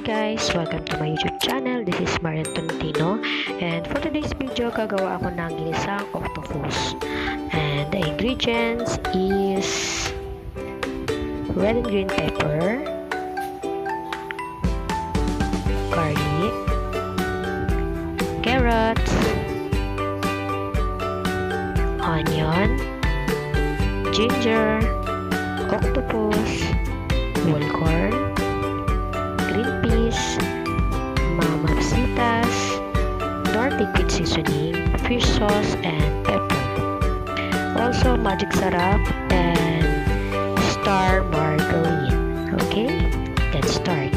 guys! Welcome to my YouTube channel. This is Marian Tolentino. And for today's video, gagawa ako ng ginisang octopus. And the ingredients is red and green pepper, garlic, carrots, onion, ginger, octopus, whole corn, green peas, mamapsitas, Nordic with seasoning, fish sauce, and pepper. Also, magic sarap and star margarine. Okay, let's start.